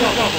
Trouble!